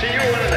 See you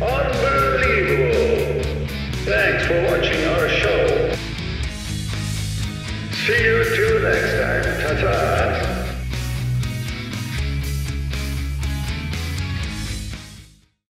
Unbelievable. Thanks for watching